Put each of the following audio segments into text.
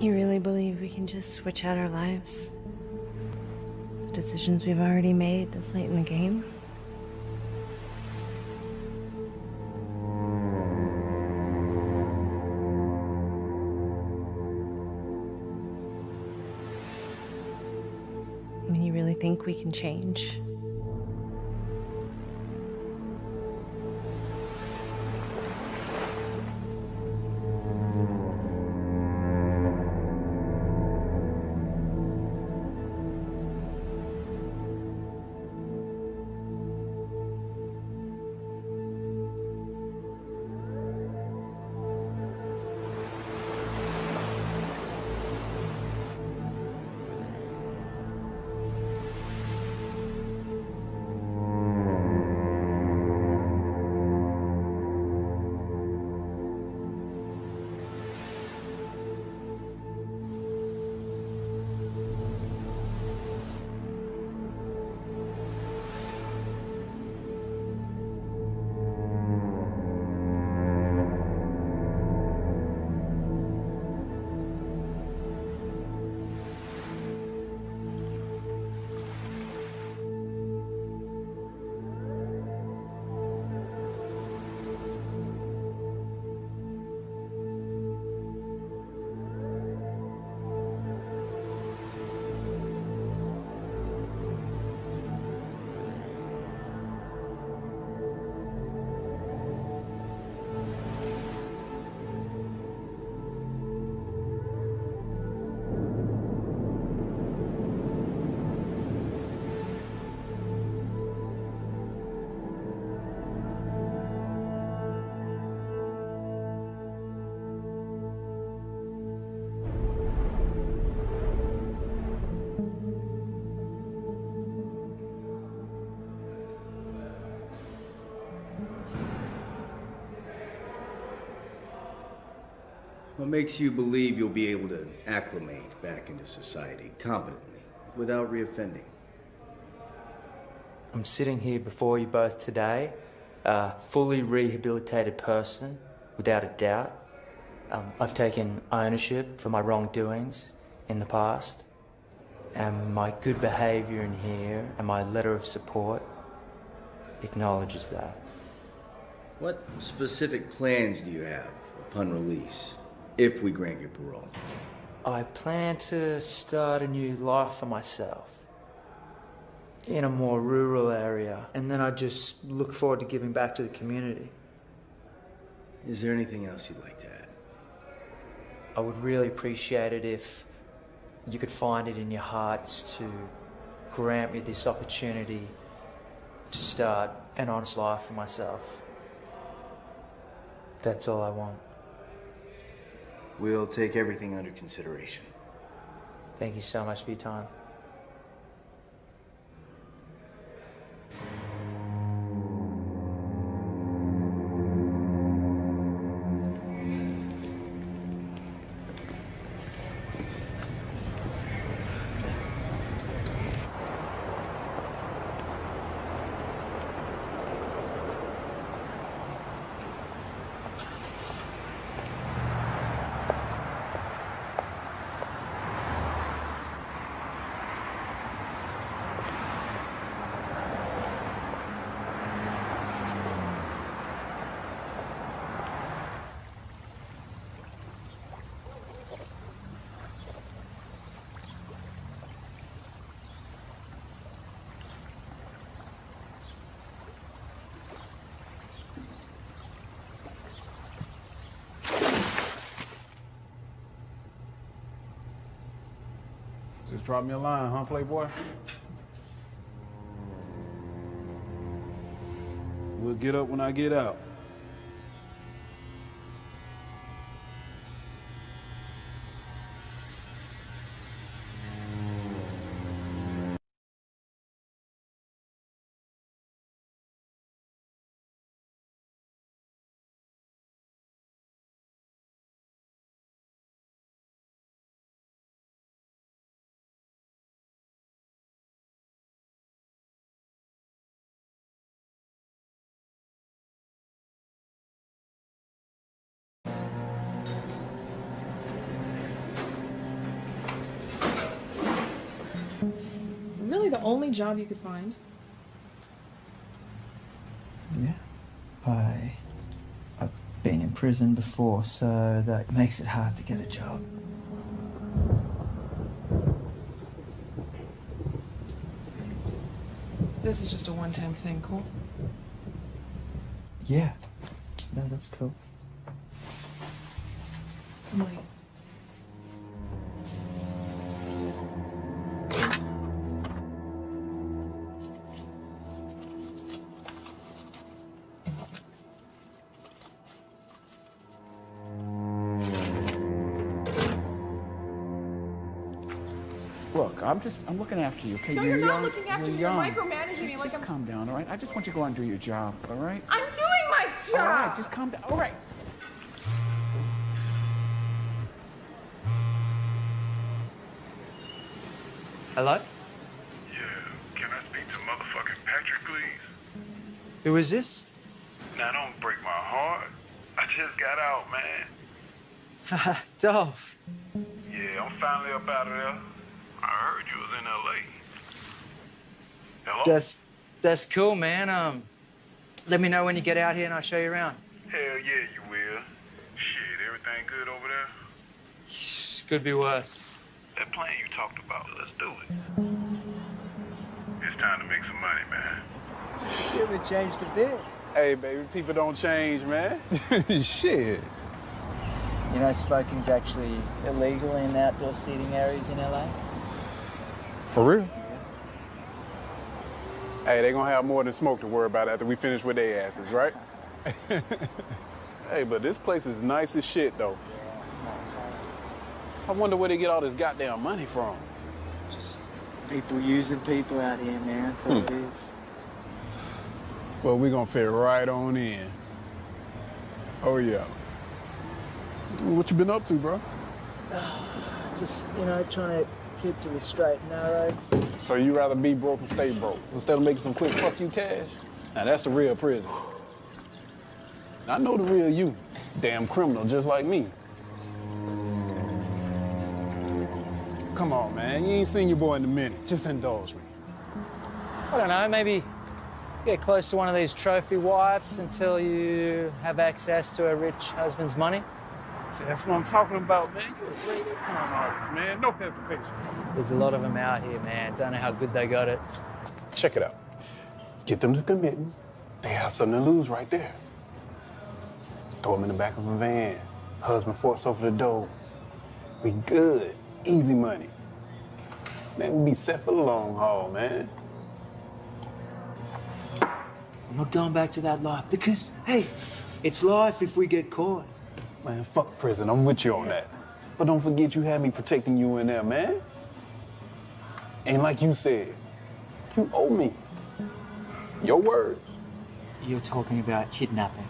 You really believe we can just switch out our lives? The decisions we've already made this late in the game? I mean, you really think we can change? What makes you believe you'll be able to acclimate back into society competently without reoffending? I'm sitting here before you both today, a fully rehabilitated person, without a doubt. Um, I've taken ownership for my wrongdoings in the past, and my good behaviour in here and my letter of support acknowledges that. What specific plans do you have upon release, if we grant you parole? I plan to start a new life for myself in a more rural area, and then I just look forward to giving back to the community. Is there anything else you'd like to add? I would really appreciate it if you could find it in your hearts to grant me this opportunity to start an honest life for myself. That's all I want. We'll take everything under consideration. Thank you so much for your time. Drop me a line, huh, Playboy? We'll get up when I get out. Really the only job you could find? Yeah. I. I've been in prison before, so that makes it hard to get a job. This is just a one-time thing, cool? Yeah. No, that's cool. I'm late. I'm just, I'm looking after you, okay? No, you're not young, looking after you're me. You're young. micromanaging me Just, like just I'm- calm down, all right? I just want you to go out and do your job, all right? I'm doing my job! All right, just calm down. All right. Hello? Yeah, can I speak to motherfucking Patrick, please? Who is this? Now, don't break my heart. I just got out, man. Dolph. Yeah, I'm finally up out of there. I heard you was in L.A. Hello? That's that's cool, man. Um, let me know when you get out here, and I'll show you around. Hell yeah, you will. Shit, everything good over there? Could be worse. That plan you talked about, let's do it. It's time to make some money, man. You haven't changed a bit. Hey, baby, people don't change, man. Shit. You know, smoking's actually illegal in outdoor seating areas in LA. For real? Hey, they gonna have more than smoke to worry about after we finish with their asses, right? hey, but this place is nice as shit, though. Yeah, It's nice. I wonder where they get all this goddamn money from. Just people using people out here, man. That's what it hmm. is. Well, we gonna fit right on in. Oh, yeah. What you been up to, bro? Just you know, trying to keep to the straight and narrow. So you rather be broke and stay broke instead of making some quick fuck you cash? Now that's the real prison. I know the real you. Damn criminal just like me. Come on, man. You ain't seen your boy in a minute. Just indulge me. I don't know, maybe get close to one of these trophy wives until you have access to a rich husband's money. See, that's what I'm talking about, man. You're a great con artist, man. No hesitation. There's a lot of them out here, man. Don't know how good they got it. Check it out. Get them to committing. They have something to lose right there. Throw them in the back of a van. Husband forks over the door. We good. Easy money. Man, we be set for the long haul, man. I'm not going back to that life because, hey, it's life if we get caught. Man, fuck prison. I'm with you on that. But don't forget you had me protecting you in there, man. And like you said, you owe me. Your words. You're talking about kidnapping.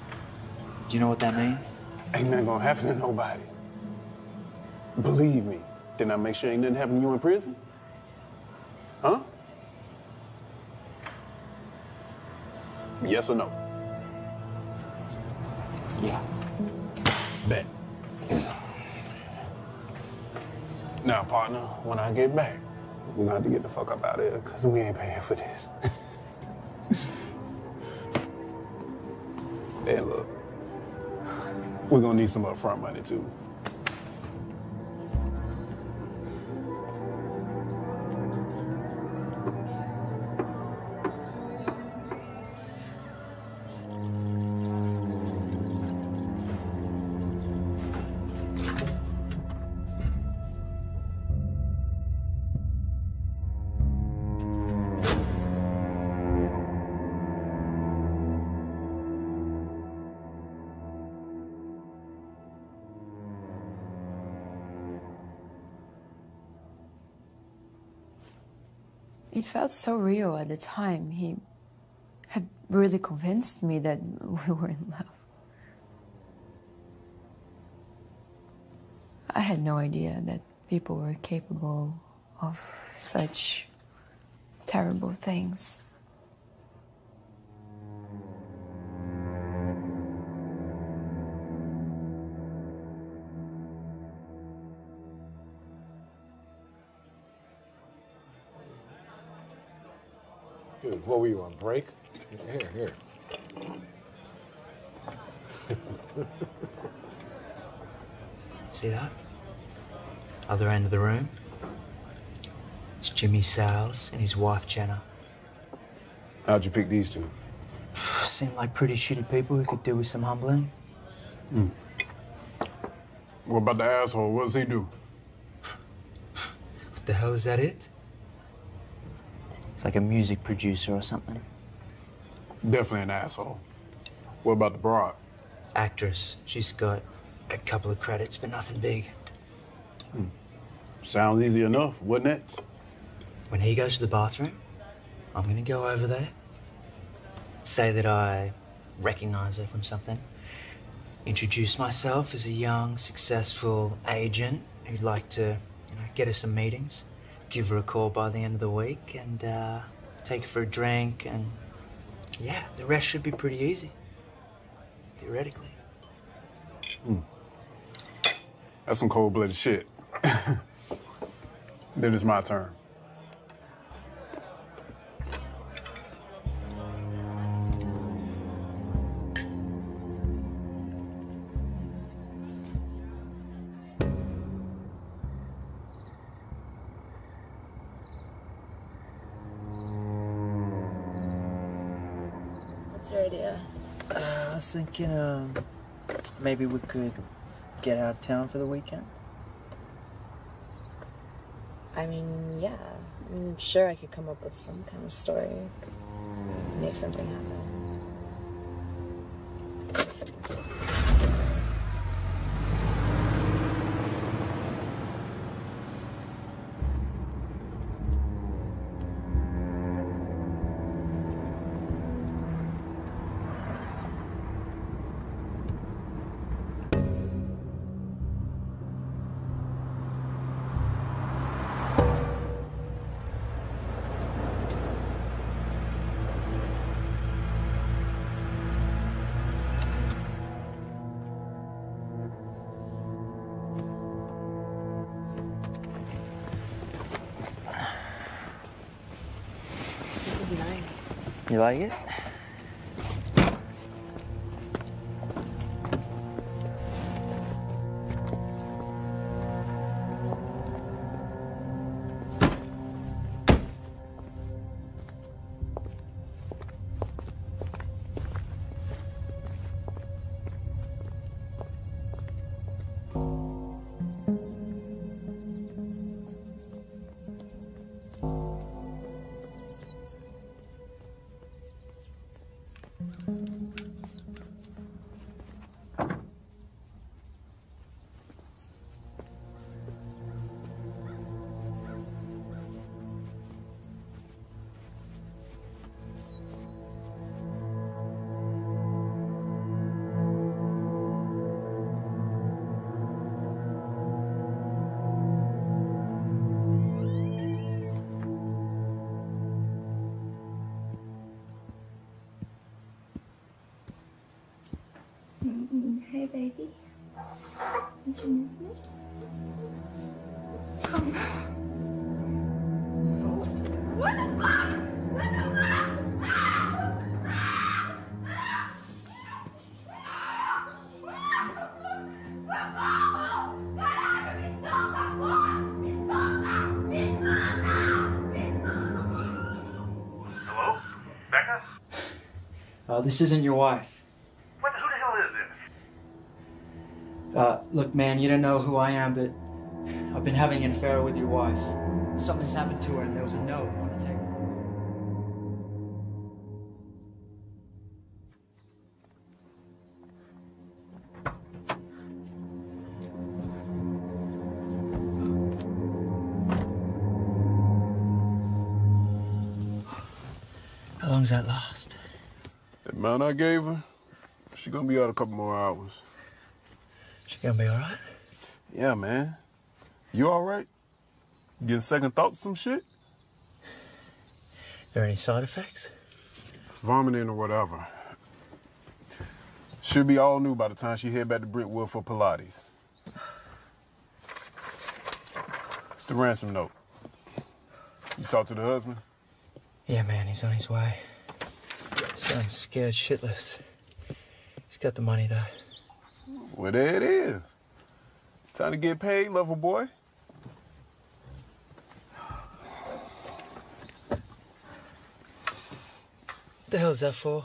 Do you know what that means? Ain't nothing gonna happen to nobody. Believe me. Then I make sure ain't nothing happen to you in prison? Huh? Yes or no? Yeah. Bet. Now, partner, when I get back, we're gonna have to get the fuck up out of here, because we ain't paying for this. and look, we're gonna need some upfront money too. So real at the time. He had really convinced me that we were in love. I had no idea that people were capable of such terrible things. Dude, what were you on break? Here, here. See that? Other end of the room. It's Jimmy Sales and his wife Jenna. How'd you pick these two? Seem like pretty shitty people who could do with some humbling. Hmm. What about the asshole? What does he do? What the hell is that it? It's like a music producer or something. Definitely an asshole. What about the broad? Actress. She's got a couple of credits, but nothing big. Hmm. Sounds easy enough, wouldn't it? When he goes to the bathroom, I'm gonna go over there, say that I recognize her from something, introduce myself as a young, successful agent who'd like to, you know, get her some meetings, give her a call by the end of the week, and uh, take her for a drink, and yeah, the rest should be pretty easy, theoretically. That's some cold-blooded shit. then it's my turn. Thinking, um, maybe we could get out of town for the weekend. I mean, yeah. I'm sure I could come up with some kind of story. Make something happen. You like it? Uh, this isn't your wife. What the, who the hell is this? Uh, look, man, you don't know who I am, but I've been having an affair with your wife. Something's happened to her, and there was a note on the table. How long's that last? Amount I gave her, she gonna be out a couple more hours. She gonna be all right? Yeah, man. You all right? Getting second thoughts some shit? There any side effects? Vomiting or whatever. Should be all new by the time she head back to Brentwood for Pilates. It's the ransom note. You talk to the husband? Yeah, man, he's on his way. Son's scared shitless. He's got the money, though. Well, there it is. Time to get paid, lover boy. What the hell's that for?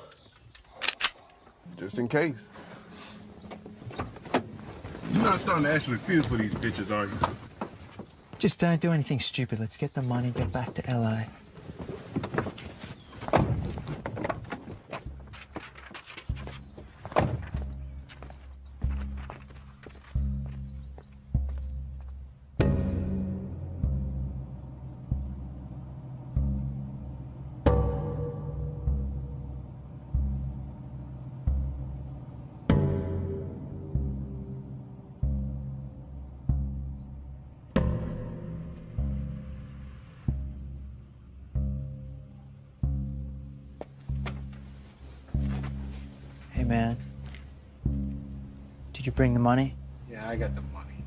Just in case. You're not starting to actually feel for these bitches, are you? Just don't do anything stupid. Let's get the money, get back to LA. Bring the money? Yeah, I got the money.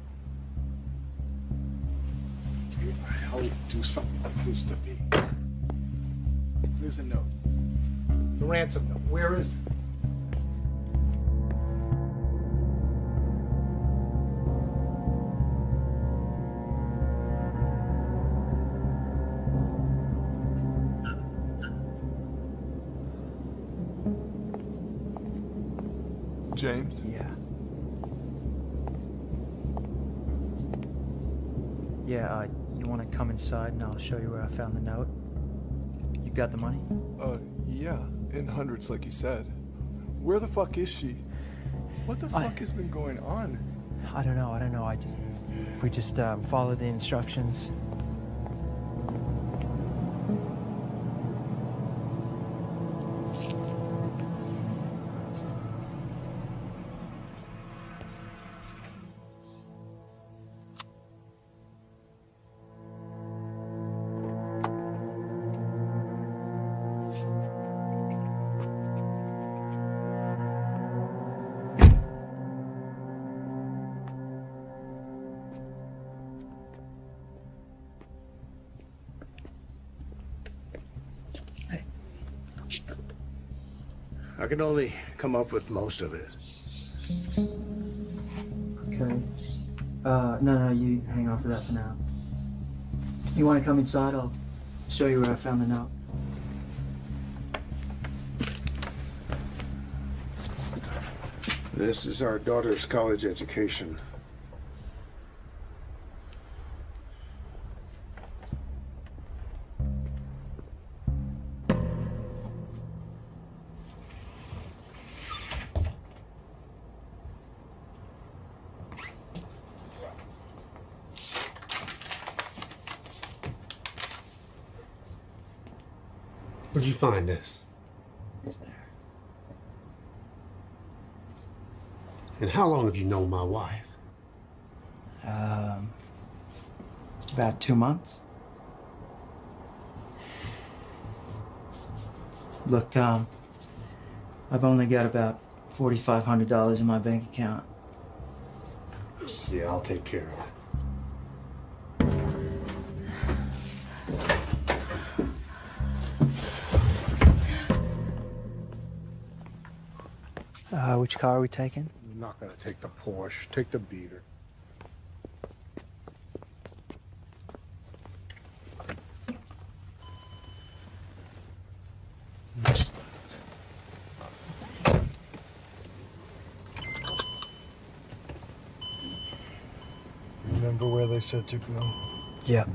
Who the hell would do something like this to me? Here's a note. The ransom note. Where is it? James? Yeah. Yeah, uh, you want to come inside and I'll show you where I found the note? You got the money? Uh, yeah, in hundreds, like you said. Where the fuck is she? What the I- fuck has been going on? I don't know. I don't know. I just if we just um, follow the instructions. I can only come up with most of it. Okay. Uh, no, no, you hang on to that for now. You want to come inside? I'll show you where I found the note. This is our daughter's college education. Find this? It's there. And how long have you known my wife? Um, about two months. Look, um, I've only got about forty-five hundred dollars in my bank account. Yeah, I'll take care of it. Which car are we taking? I'm not gonna take the Porsche. Take the beater. Remember where they said to go? Yep.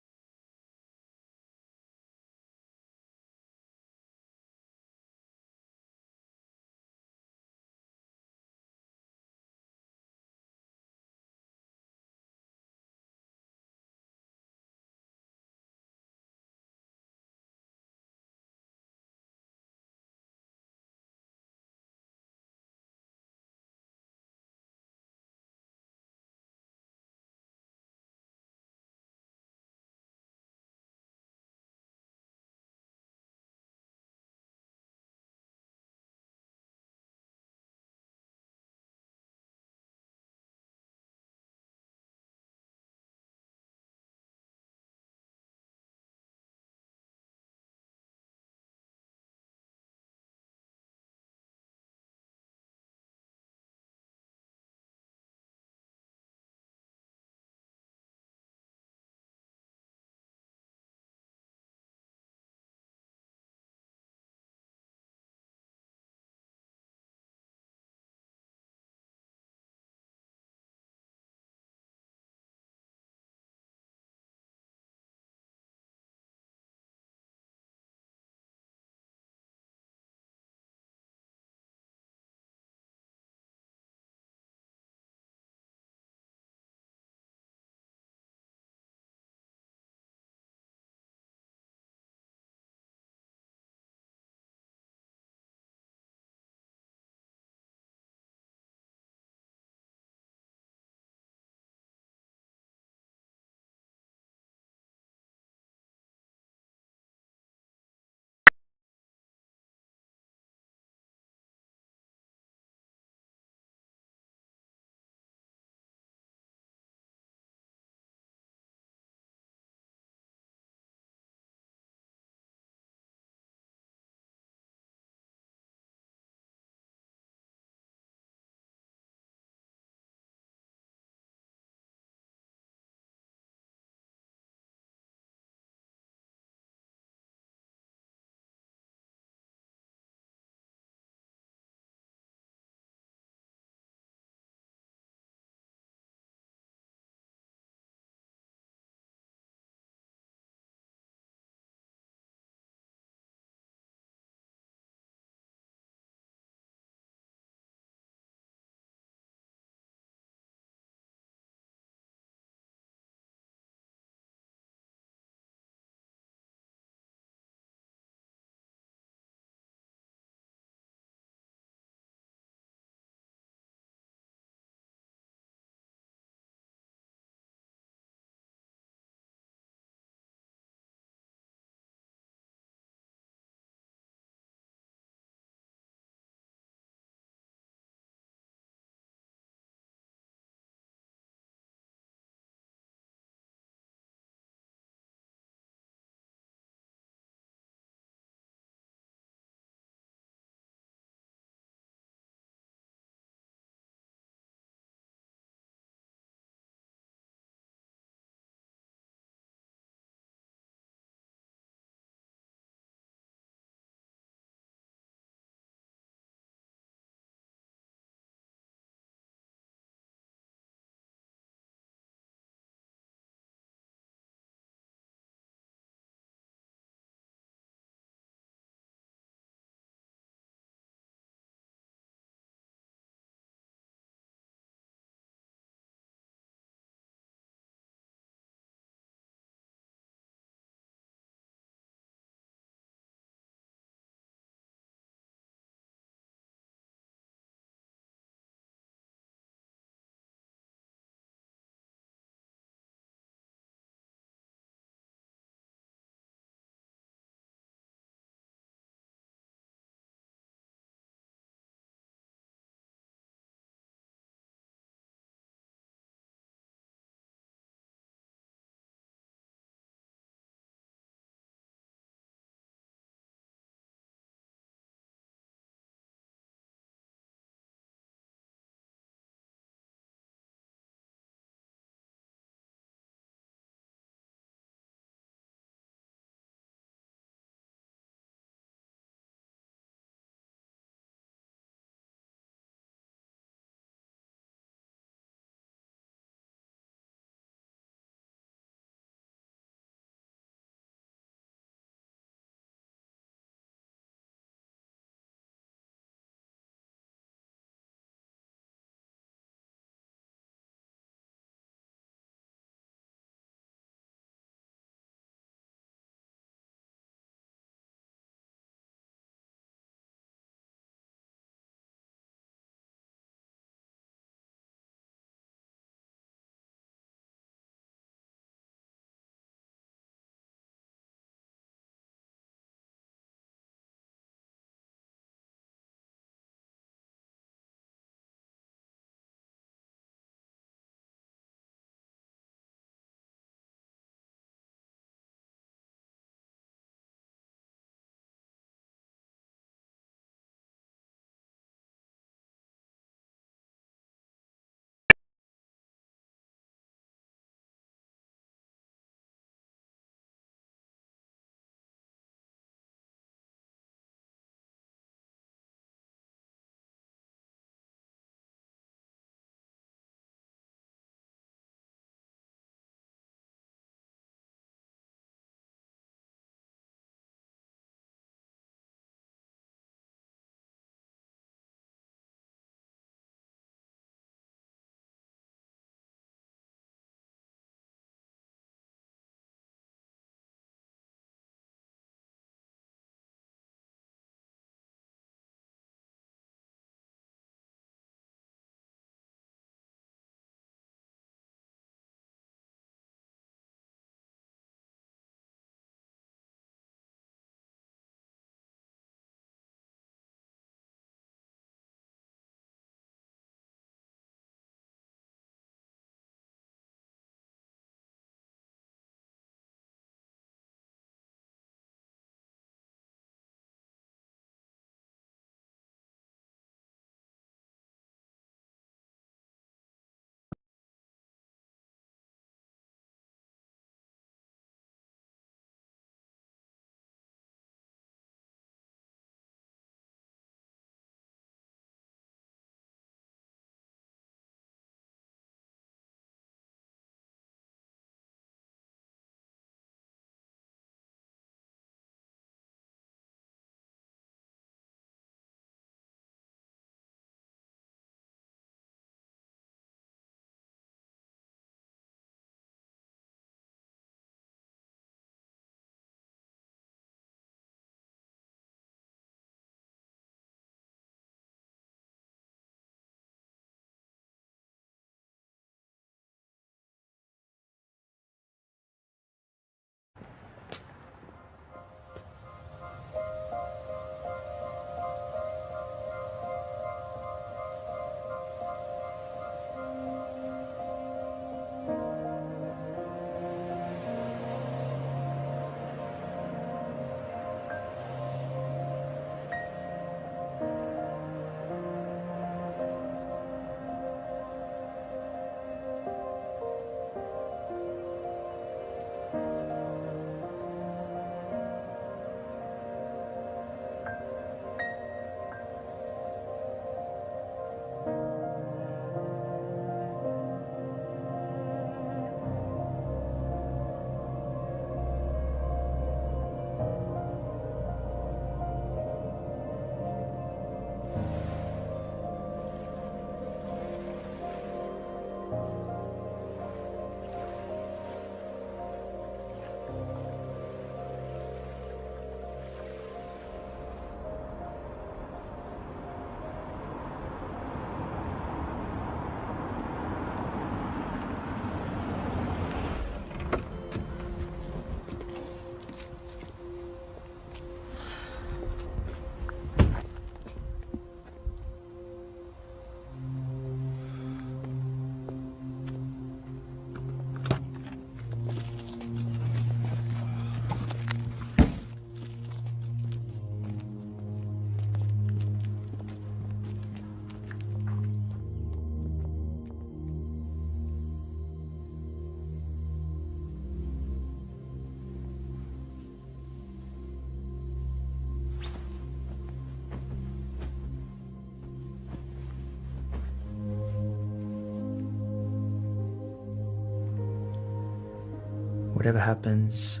Whatever happens,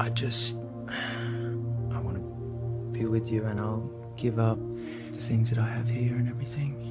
I just. I want to be with you and I'll give up the things that I have here and everything.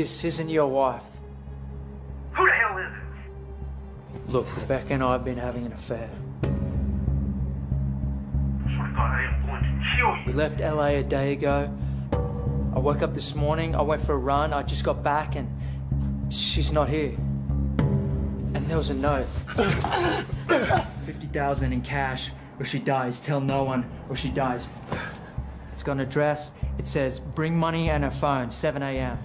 This isn't your wife. Who the hell is it? Look, Rebecca and I have been having an affair. I swear to God, I am going to kill you. We left LA a day ago. I woke up this morning, I went for a run, I just got back and she's not here. And there was a note. 50,000 in cash or she dies. Tell no one or she dies. It's got an address. It says bring money and her phone, 7 a.m.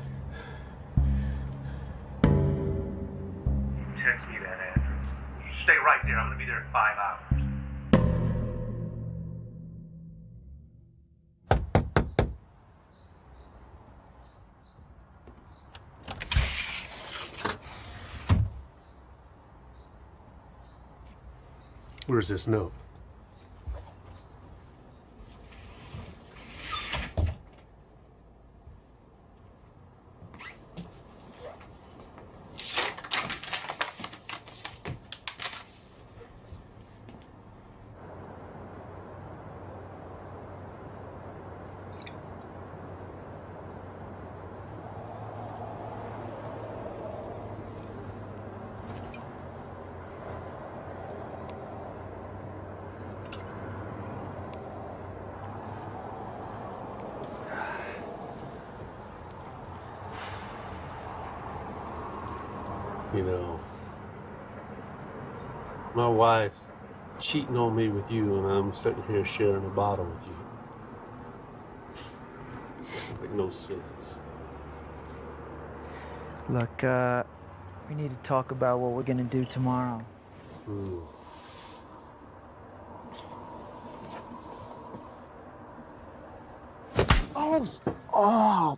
This note? You know, my wife's cheating on me with you, and I'm sitting here sharing a bottle with you. Make no sense. Look, uh, we need to talk about what we're gonna do tomorrow. Hmm. Oh, oh.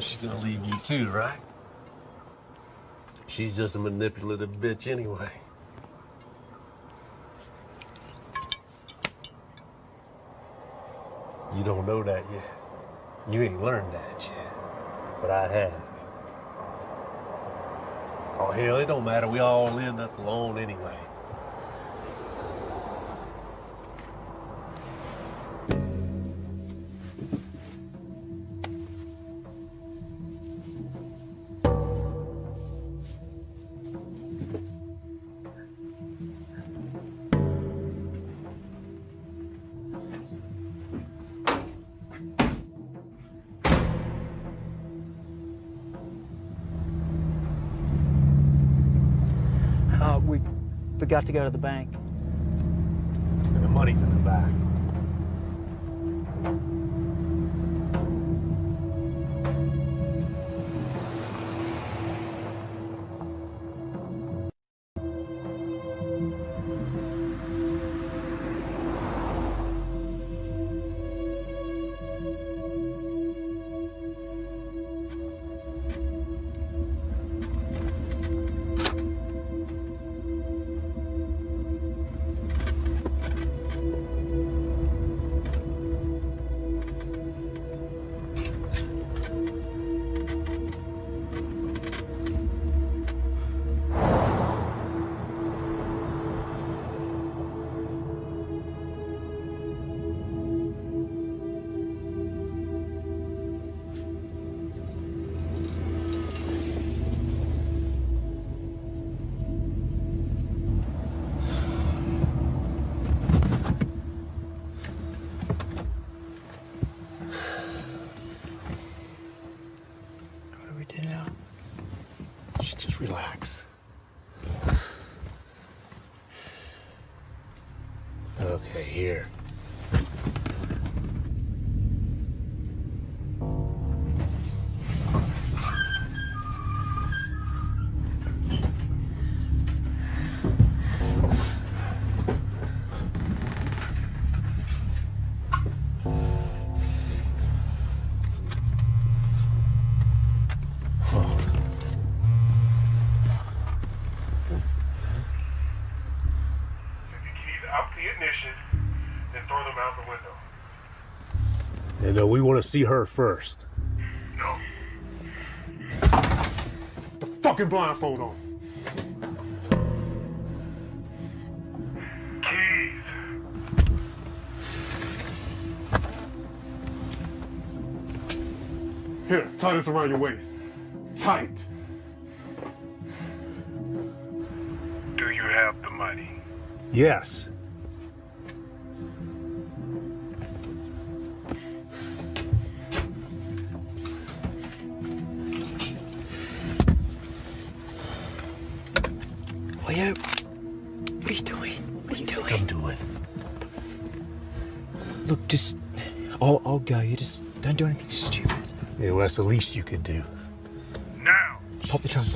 that she's gonna leave you too, right? She's just a manipulative bitch anyway. You don't know that yet. You ain't learned that yet. But I have. Oh, hell, it don't matter. We all end up alone anyway. got to go to the bank. Okay, here. want to see her first. No. The fucking blindfold on. Keys. Here, tie this around your waist. Tight. Do you have the money? Yes. That's the least you could do. Now! Pop the chance.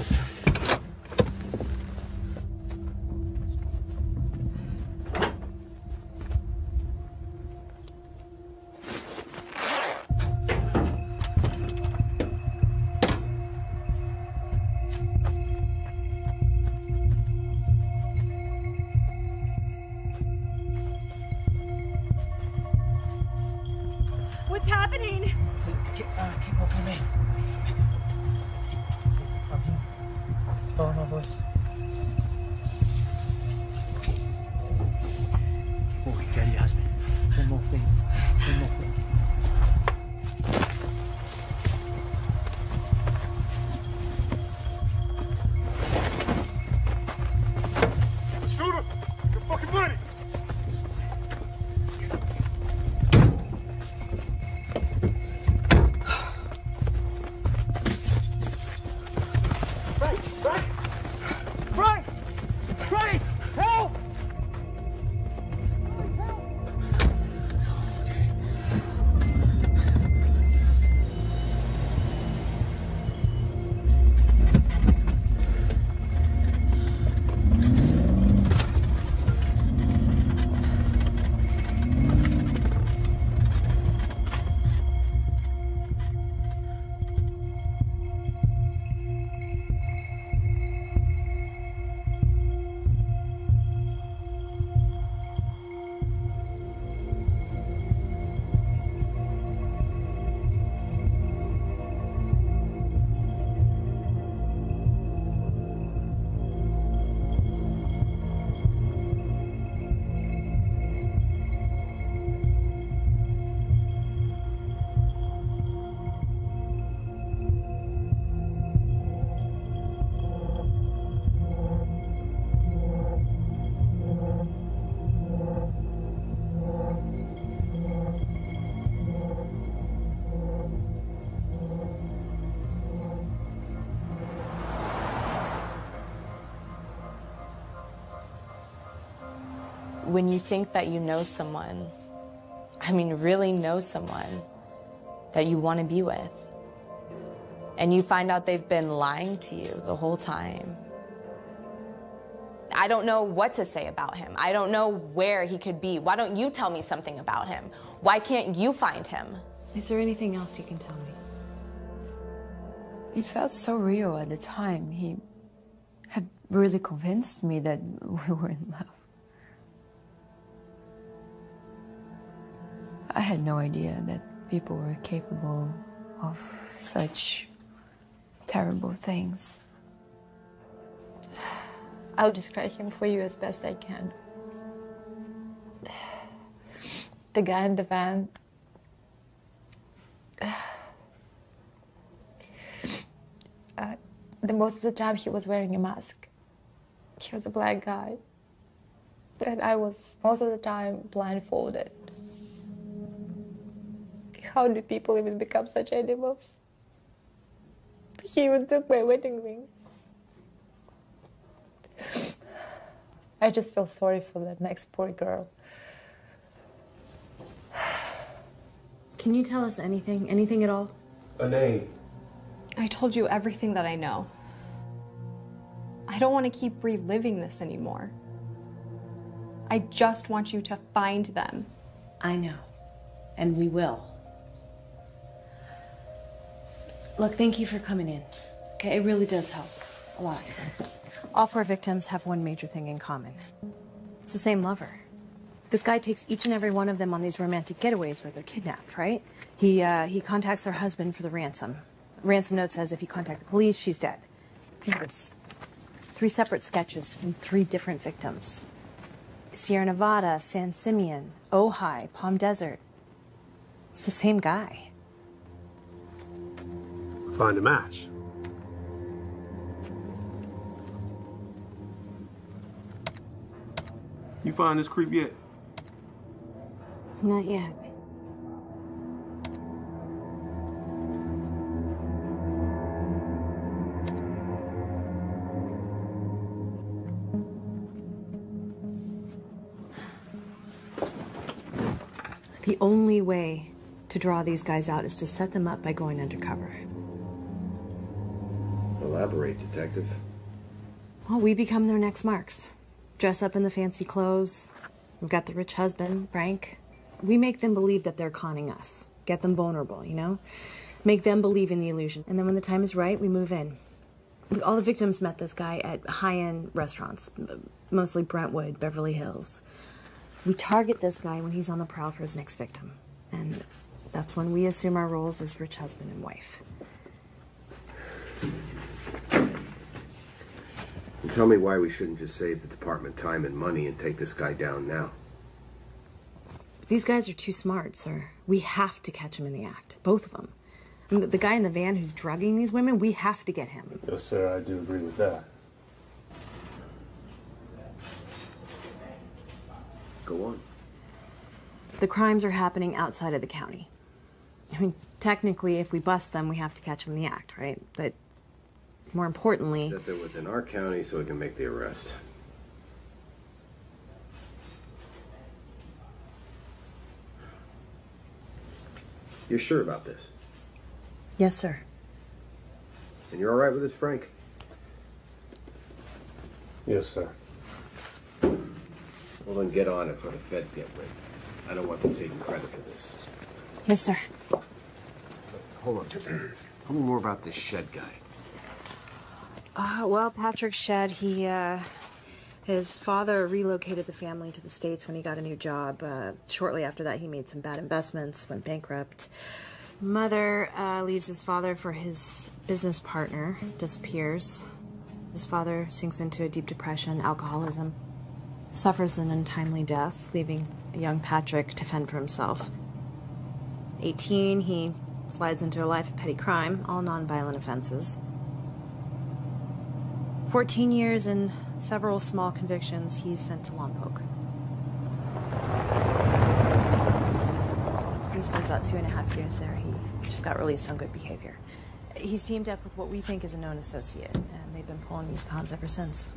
When you think that you know someone, I mean, really know someone that you want to be with, and you find out they've been lying to you the whole time. I don't know what to say about him. I don't know where he could be. Why don't you tell me something about him? Why can't you find him? Is there anything else you can tell me? It felt so real at the time. He had really convinced me that we were in love. I had no idea that people were capable of such terrible things. I'll describe him for you as best I can. The guy in the van. Uh, the most of the time he was wearing a mask. He was a black guy. And I was most of the time blindfolded. How do people even become such animals? He even took my wedding ring. I just feel sorry for that next poor girl. Can you tell us anything? Anything at all? A name. I told you everything that I know. I don't want to keep reliving this anymore. I just want you to find them. I know. And we will. Look, thank you for coming in. Okay, it really does help. A lot. All four victims have one major thing in common. It's the same lover. This guy takes each and every one of them on these romantic getaways where they're kidnapped, right? He, uh, he contacts their husband for the ransom. Ransom note says if you contact the police, she's dead. This. Three separate sketches from three different victims. Sierra Nevada, San Simeon, Ojai, Palm Desert. It's the same guy. Find a match. You find this creep yet? Not yet. The only way to draw these guys out is to set them up by going undercover. Elaborate, Detective. Well, we become their next marks. Dress up in the fancy clothes. We've got the rich husband, Frank. We make them believe that they're conning us. Get them vulnerable, you know? Make them believe in the illusion. And then when the time is right, we move in. All the victims met this guy at high-end restaurants, mostly Brentwood, Beverly Hills. We target this guy when he's on the prowl for his next victim. And that's when we assume our roles as rich husband and wife. And tell me why we shouldn't just save the department time and money and take this guy down now. These guys are too smart, sir. We have to catch them in the act. Both of them. I mean, the guy in the van who's drugging these women, we have to get him. Yes, sir, I do agree with that. Go on. The crimes are happening outside of the county. I mean, technically, if we bust them, we have to catch them in the act, right? But more importantly, That they're within our county so we can make the arrest. You're sure about this? yes, sir. And you're all right with this, Frank? Yes, sir. Well, then get on it before the feds get wind. I don't want them taking credit for this. Yes, sir. Hold on. Tell me more about this Shedd guy. Uh, well, Patrick Shedd, he, uh, his father relocated the family to the States when he got a new job. Uh, shortly after that, he made some bad investments, went bankrupt. Mother uh, leaves his father for his business partner, disappears. His father sinks into a deep depression, alcoholism, suffers an untimely death, leaving young Patrick to fend for himself. 18, he slides into a life of petty crime, all nonviolent offenses. 14 years and several small convictions, he's sent to Lompoc. He spends about two and a half years there. He just got released on good behavior. He's teamed up with what we think is a known associate, and they've been pulling these cons ever since.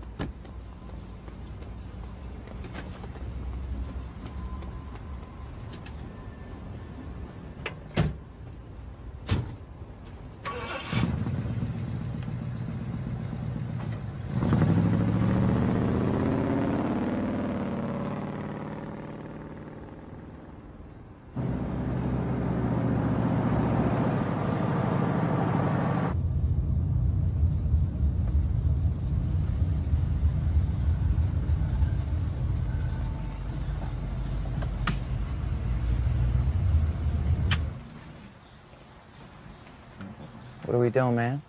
We doing, man?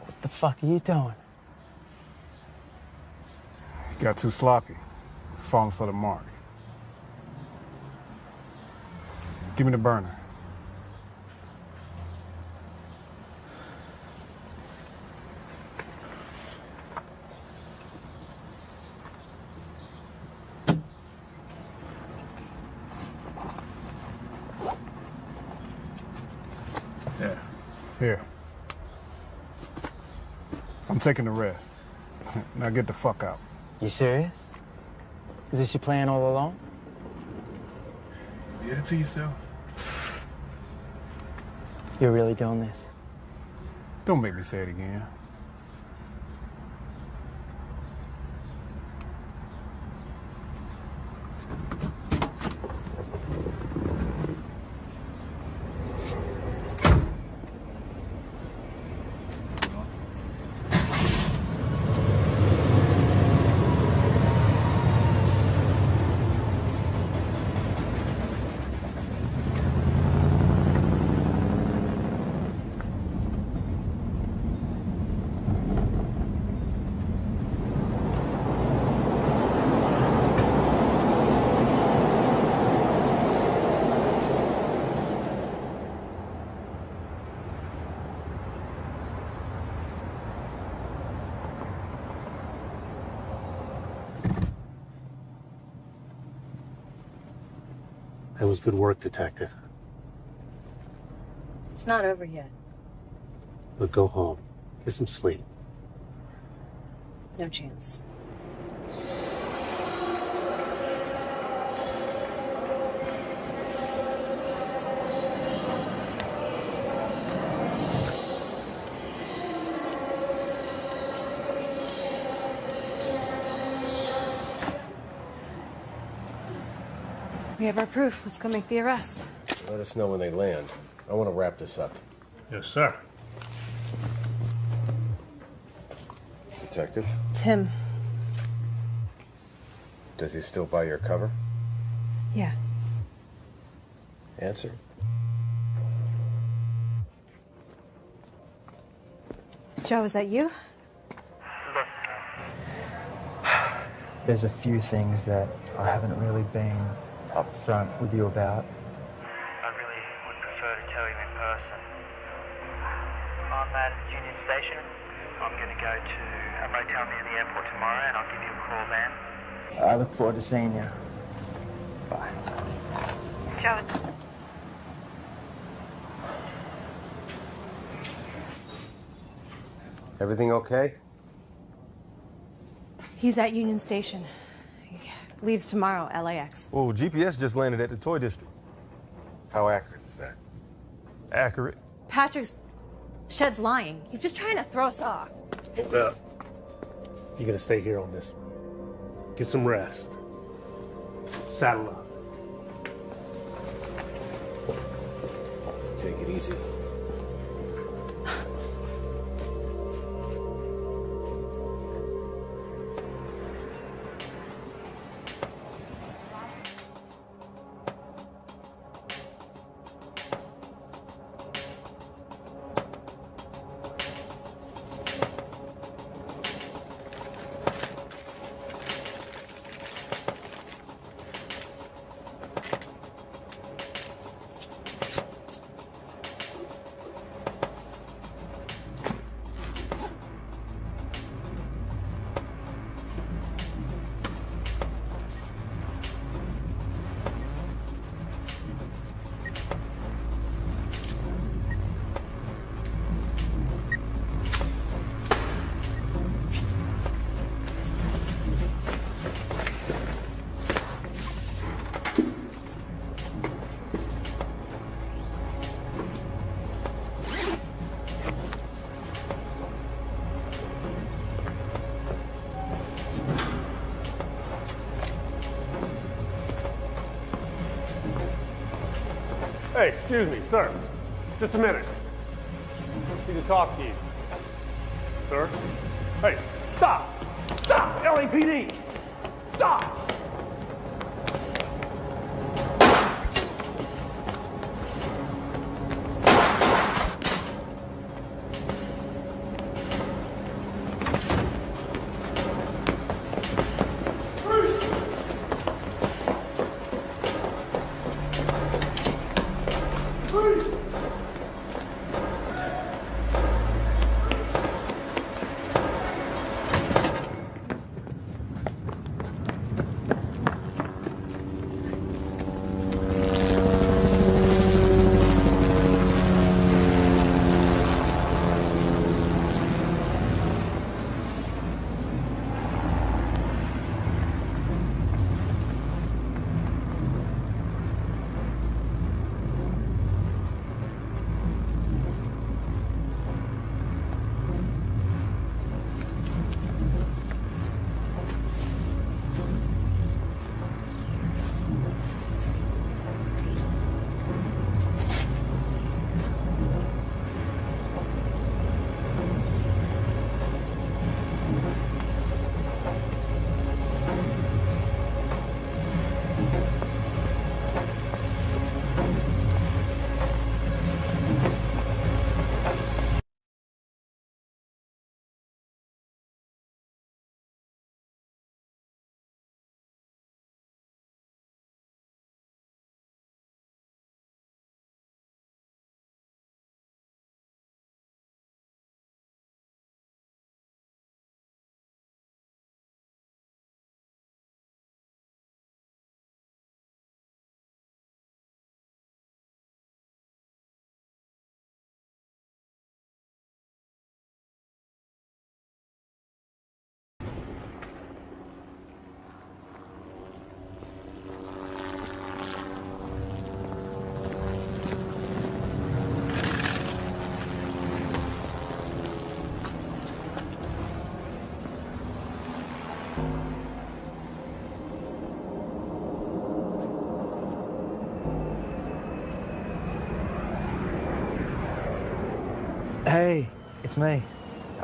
What the fuck are you doing? You got too sloppy. Falling for the mark. Give me the burner. Yeah. Here. I'm taking the rest. Now get the fuck out. You serious? Is this your plan all along? Did it to yourself? You're really doing this? Don't make me say it again. Was good work, Detective. It's not over yet. But go home. Get some sleep. No chance. We have our proof. Let's go make the arrest. Let us know when they land. I want to wrap this up. Yes, sir. Detective, Tim. does he still buy your cover? Yeah. Answer. Joe, is that you? There's a few things that I haven't really been upfront with you about. I really would prefer to tell you in person. I'm at Union Station. I'm going to go to a motel near the airport tomorrow and I'll give you a call then. I look forward to seeing you. Bye. Joe. Everything okay? He's at Union Station. He leaves tomorrow, LAX. Well, GPS just landed at the toy district. How accurate is that? Accurate. Patrick's. Shedd's lying. He's just trying to throw us off. Hold up. You're gonna stay here on this. Get some rest. Saddle up. Take it easy. Excuse me, sir. It's me.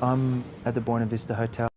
I'm at the Buena Vista Hotel.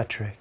Patrick.